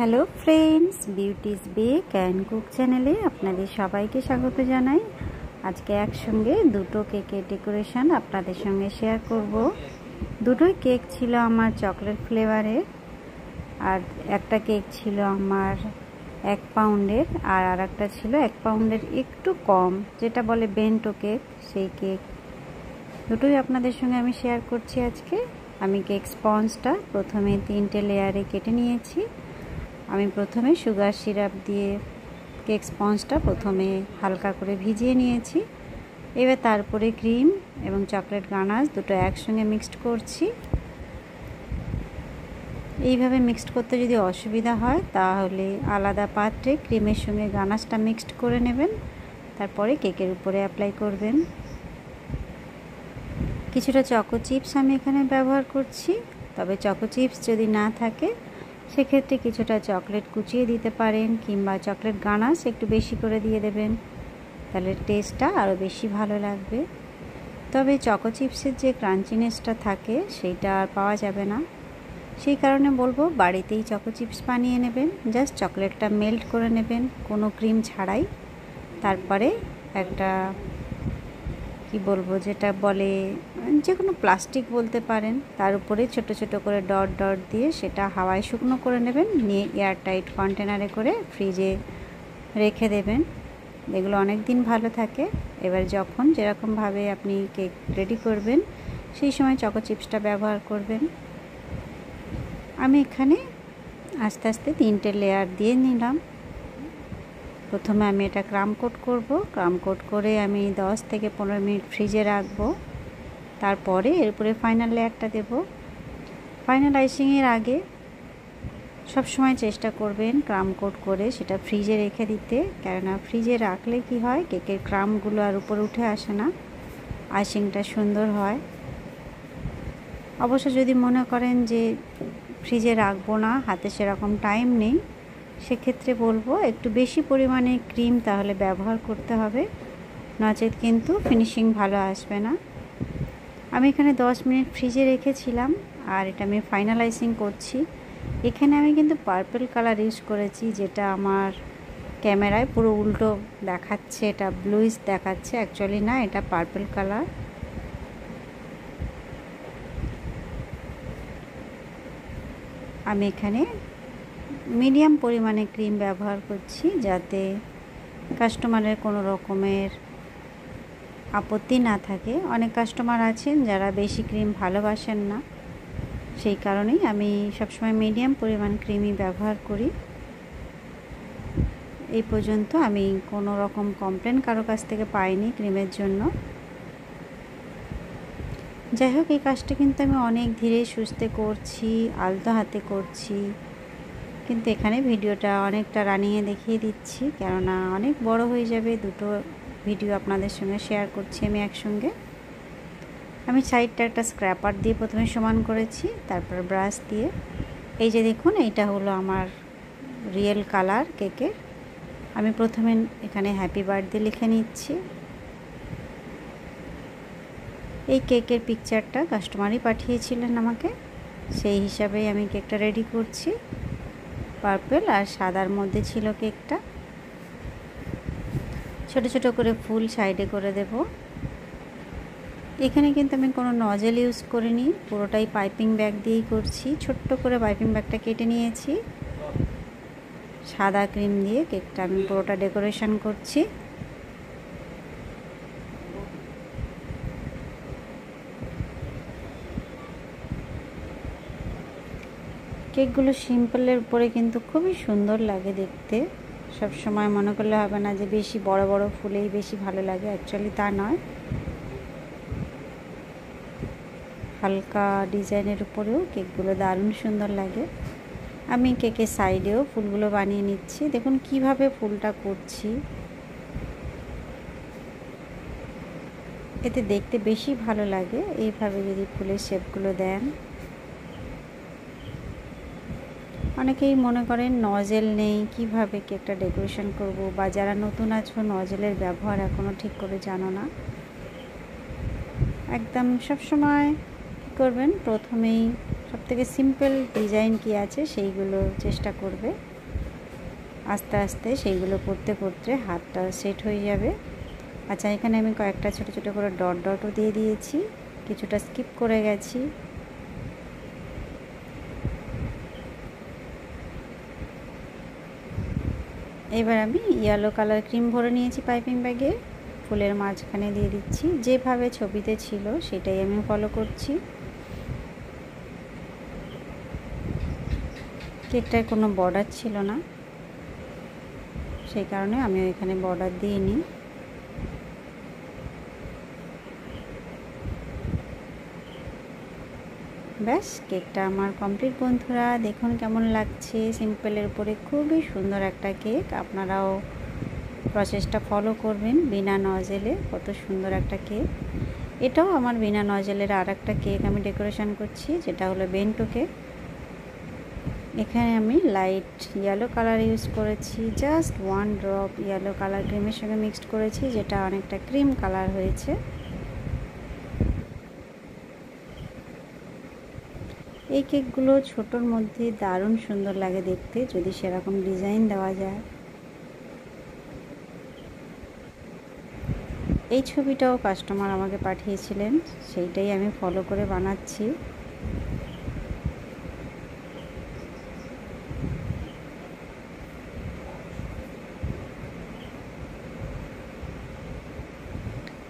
Hello friends, Beauty's bake and cook চ্যানেলে আপনাদের সবাইকে স্বাগত জানাই। আজকে একসঙ্গে দুটো কেকের ডেকোরেশন আপনাদের সঙ্গে শেয়ার করব। দুটোই কেক ছিল আমার চকলেট ফ্লেভারের আর একটা কেক ছিল আমার এক পাউন্ডের আর আর একটা ছিল এক পাউন্ডের একটু কম, যেটা বলে বেন্টো কেক, সেই কেক। দুটোই আপনাদের সঙ্গে আমি শেয়ার করছি আজকে। আমি কেক স্পঞ্জটা প্রথমে তিনটে লেয়ারে কেটে নিয়েছি। আমি প্রথমে সুগার সিরাপ দিয়ে কেক স্পঞ্জটা প্রথমে হালকা করে ভিজিয়ে নিয়েছি। এবার তারপরে ক্রিম এবং চকলেট গানাশ দুটো একসঙ্গে মিক্সড করছি। এইভাবে মিক্সড করতে যদি অসুবিধা হয়, তাহলে আলাদা পাত্রে ক্রিমের সঙ্গে গানাশটা মিক্সড করে নেবেন। তারপরে কেকের উপরে অ্যাপ্লাই করবেন। কিছুটা চকো চিপস আমি এখানে ব্যবহার করছি। তবে চকো চিপস যদি না থাকে সেক্ষেত্রে কিছুটা চকলেট কুচিয়ে দিতে পারেন কিংবা চকলেট গানাস একটু বেশি করে দিয়ে দেবেন। তাহলে টেস্টটা আরও বেশি ভালো লাগবে। তবে চকো চিপসের যে ক্রাঞ্চিনেসটা থাকে, সেইটা আর পাওয়া যাবে না। সেই কারণে বলব, বাড়িতেই চকো চিপস বানিয়ে নেবেন। জাস্ট চকলেটটা মেল্ট করে নেবেন, কোনো ক্রিম ছাড়াই। তারপরে একটা কি বলব, যেটা বলে, যে কোনো প্লাস্টিক বলতে পারেন, তার উপরে ছোট ছোট করে ডট ডট দিয়ে সেটা হাওয়ায় শুকনো করে নেবেন, নিয়ে এয়ারটাইট কন্টেনারে করে ফ্রিজে রেখে দেবেন। এগুলো অনেক দিন ভালো থাকে। এবার যখন যেরকমভাবে আপনি কেক রেডি করবেন, সেই সময় চকো চিপসটা ব্যবহার করবেন। আমি এখানে আস্তে আস্তে তিনটে লেয়ার দিয়ে নিলাম। প্রথমে আমি এটা ক্রাম কোট করব। ক্রাম কোট করে আমি 10 থেকে পনেরো মিনিট ফ্রিজে রাখব। তারপরে এরপরে ফাইনাল লেয়ারটা দেব। ফাইনাল আইসিংয়ের আগে সব সময় চেষ্টা করবেন ক্রাম কোট করে সেটা ফ্রিজে রেখে দিতে। কেননা ফ্রিজে রাখলে কি হয়, কেকের ক্রামগুলো আর উপরে উঠে আসে না। আইসিংটা সুন্দর হয়। অবশ্য যদি মনে করেন যে ফ্রিজে রাখব না, হাতে সেরকম টাইম নেই সেক্ষেত্রে বলব একটু বেশি পরিমাণে ক্রিম তাহলে ব্যবহার করতে হবে। নচেত কিন্তু ফিনিশিং ভালো আসবে না। আমি এখানে 10 মিনিট ফ্রিজে রেখেছিলাম আর এটা আমি ফাইনালাইজিং করছি। এখানে আমি কিন্তু পার্পল কালার ইউজ করেছি যেটা আমার ক্যামেরায় পুরো উল্টো দেখাচ্ছে, এটা ব্লুইস দেখাচ্ছে অ্যাকচুয়ালি না, এটা পার্পল কালার আমি এখানে মিডিয়াম পরিমাণে ক্রিম ব্যবহার করছি যাতে কাস্টমারের কোনো রকমের আপত্তি না থাকে। অনেক কাস্টমার আছেন যারা বেশি ক্রিম ভালোবাসেন না। সেই কারণেই আমি সবসময় মিডিয়াম পরিমাণ ক্রিমই ব্যবহার করি। এই পর্যন্ত আমি কোনো রকম কমপ্লেন কারও কাছ থেকে পাইনি ক্রিমের জন্য। যাই হোক, এই কাজটা কিন্তু আমি অনেক ধীরে সুস্থে করছি, আলতো হাতে করছি। কিন্তু এখানে ভিডিওটা অনেকটা রানিয়ে দেখিয়ে দিচ্ছি। কেননা অনেক বড় হয়ে যাবে দুটো ভিডিও আপনাদের সঙ্গে শেয়ার করছি আমি একসঙ্গে। আমি সাইডটা একটা স্ক্র্যাপার দিয়ে প্রথমে সমান করেছি, তারপর ব্রাশ দিয়ে। এই যে দেখুন, এইটা হলো আমার রিয়েল কালার কেকের আমি প্রথমে এখানে হ্যাপি বার্থডে লিখে নিচ্ছি। এই কেকের পিকচারটা কাস্টমারই পাঠিয়েছিলেন আমাকে, সেই হিসাবেই আমি কেকটা রেডি করছি। পার্পেল আর সাদার মধ্যে ছিল কেকটা। ছোট ছোট করে ফুল সাইডে করে দেব। এখানে কিন্তু আমি কোনো নজেল ইউজ করিনি, পুরোটাই পাইপিং ব্যাগ দিয়েই করছি। ছোট্ট করে পাইপিং ব্যাগটা কেটে নিয়েছি। সাদা ক্রিম দিয়ে কেকটা আমি পুরোটা ডেকোরেশন করছি। কেকগুলো সিম্পলের উপরে কিন্তু খুবই সুন্দর লাগে দেখতে। সব সময় মনে করলে হবে না যে বেশি বড় বড় ফুলেই বেশি ভালো লাগে অ্যাকচুয়ালি তা নয়। হালকা ডিজাইনের উপরেও কেকগুলো দারুণ সুন্দর লাগে। আমি কেকের সাইডেও ফুলগুলো বানিয়ে নিচ্ছি। দেখুন কীভাবে ফুলটা করছি। এতে দেখতে বেশি ভালো লাগে। এইভাবে যদি ফুলের শেপগুলো দেন। অনেকেই মনে করেন নজেল নেই, কীভাবে কেকটা ডেকোরেশন করব বা যারা নতুন আছো নজেলের ব্যবহার এখনও ঠিক করে জানো না? একদম সব সময় কী করবেন? প্রথমেই সব থেকে সিম্পল ডিজাইন কি আছে সেইগুলো চেষ্টা করবে। আস্তে আস্তে সেইগুলো করতে করতে হাতটা সেট হয়ে যাবে। আচ্ছা এখানে আমি কয়েকটা ছোট ছোট করে ডট ডটও দিয়ে দিয়েছি। কিছুটা স্কিপ করে গেছি। এবার আমি ইয়েলো কালার ক্রিম ভরে নিয়েছি পাইপিং ব্যাগে ফুলের মাঝখানে দিয়ে দিচ্ছি। যেভাবে ছবিতে ছিল সেটাই আমি ফলো করছি। কেকটার কোনো বর্ডার ছিল না। সেই কারণে আমি এখানে বর্ডার দিয়ে নিই ব্যাস, কেকটা আমার কমপ্লিট বন্ধুরা, দেখুন কেমন লাগছে। সিম্পলের উপরে খুবই সুন্দর একটা কেক। আপনারাও প্রসেসটা ফলো করবেন বিনা নজেলে কত সুন্দর একটা কেক। এটাও আমার বিনা নজেলের আর একটা কেক আমি ডেকোরেশন করছি, যেটা হলো বেন্টো কেক এখানে আমি লাইট ইয়েলো কালার ইউজ করেছি। Just one drop yellow colour ক্রিমের সঙ্গে মিক্সড করেছি, যেটা অনেকটা ক্রিম কালার হয়েছে। এই কেকগুলো ছোটোর মধ্যে দারুণ সুন্দর লাগে দেখতে, যদি সেরকম ডিজাইন দেওয়া যায়। এই ছবিটাও কাস্টমার আমাকে পাঠিয়েছিলেন, সেইটাই আমি ফলো করে বানাচ্ছি।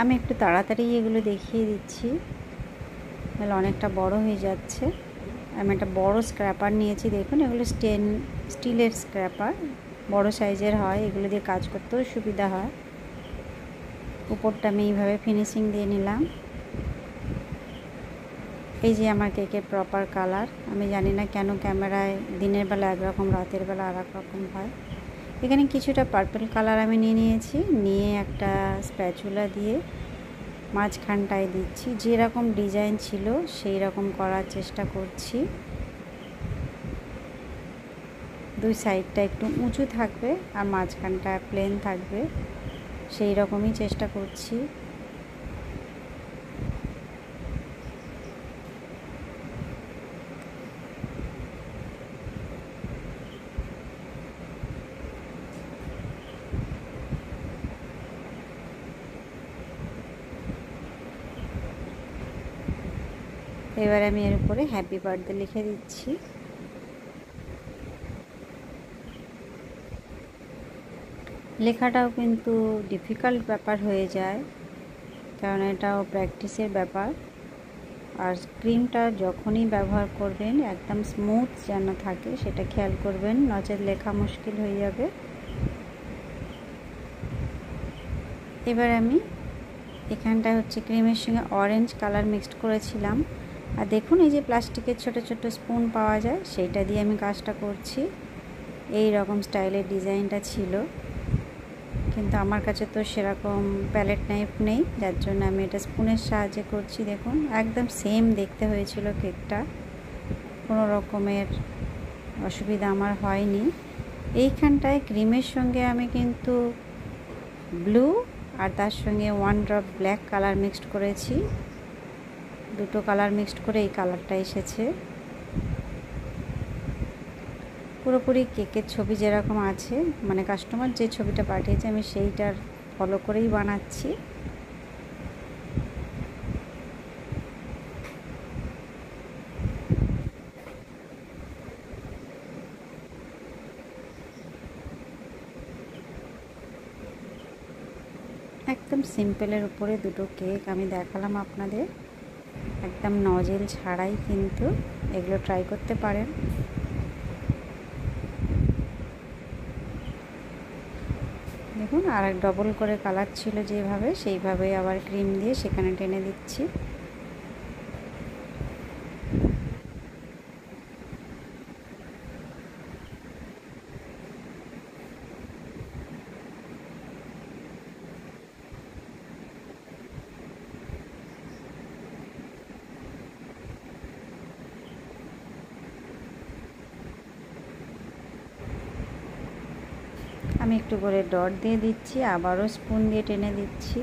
আমি একটু তাড়াতাড়ি এগুলো দেখিয়ে দিচ্ছি, তাহলে অনেকটা বড় হয়ে যাচ্ছে। আমি একটা বড় স্ক্র্যাপার নিয়েছি, দেখুন, এগুলো স্টেন স্টিলের স্ক্র্যাপার বড় সাইজের হয়, এগুলো দিয়ে কাজ করতেও সুবিধা হয়। উপরটা আমি এইভাবে ফিনিশিং দিয়ে নিলাম। এই যে আমার কেকের প্রপার কালার আমি জানি না কেন ক্যামেরায় দিনের বেলা একরকম, রাতের বেলা আর রকম হয়। এখানে কিছুটা পার্পল কালার আমি নিয়ে নিয়েছি, নিয়ে একটা স্প্যাচুলা দিয়ে মাঝখানটায় দিচ্ছি। যেরকম ডিজাইন ছিল সেই রকম করার চেষ্টা করছি। দুই সাইডটা একটু উঁচু থাকবে আর মাঝখানটা প্লেন থাকবে। সেই রকমই চেষ্টা করছি। এবার আমি এর উপরে হ্যাপি বার্থডে লিখে দিচ্ছি। লেখাটাও কিন্তু ডিফিকাল্ট ব্যাপার হয়ে যায়, কারণ এটাও প্র্যাকটিসের ব্যাপার। আর ক্রিমটা যখনই ব্যবহার করবেন, একদম স্মুথ যেন থাকে, সেটা খেয়াল করবেন, নচেত লেখা মুশকিল হয়ে যাবে। এবার আমি এখানটা হচ্ছে ক্রিমের সঙ্গে অরেঞ্জ কালার মিক্সড করেছিলাম। আর দেখুন, এই যে প্লাস্টিকের ছোট ছোট স্পুন পাওয়া যায়, সেইটা দিয়ে আমি কাজটা করছি। এই রকম স্টাইলের ডিজাইনটা ছিল। কিন্তু আমার কাছে তো সেরকম প্যালেট নাইফ নেই, যার জন্য আমি এটা স্পুনের সাহায্যে করছি। দেখুন, একদম সেম দেখতে হয়েছিল কেকটা। কোনো রকমের অসুবিধা আমার হয়নি। এইখানটায় ক্রিমের সঙ্গে আমি কিন্তু ব্লু আর তার সঙ্গে one drop black colour mixed করেছি। দুটো কালার মিক্সড করে এই কালারটা এসেছে। পুরোপুরি কেকের ছবি যেরকম আছে মানে কাস্টমার যে ছবিটা পাঠিয়েছে আমি সেইটার ফলো করেই বানাচ্ছি। একদম সিম্পলের উপরে দুটো কেক আমি দেখালাম আপনাদের। একদম নজেল ছাড়াই কিন্তু এগুলো ট্রাই করতে পারেন। দেখুন আর ডবল করে কালার ছিল যেভাবে, সেইভাবে আবার ক্রিম দিয়ে সেখানে টেনে দিচ্ছি। আমি একটু করে ডট দিয়ে দিচ্ছি, আবারও স্পুন দিয়ে টেনে দিচ্ছি।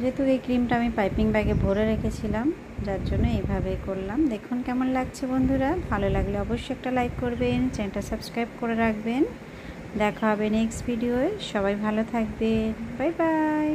যেহেতু এই ক্রিমটা আমি পাইপিং ব্যাগে ভরে রেখেছিলাম, যার জন্য এইভাবে করলাম। দেখুন কেমন লাগছে বন্ধুরা। ভালো লাগলে অবশ্যই একটা লাইক করবেন, চ্যানেলটা সাবস্ক্রাইব করে রাখবেন। দেখা হবে নেক্সট ভিডিওয়ে। সবাই ভালো থাকবেন। Bye bye.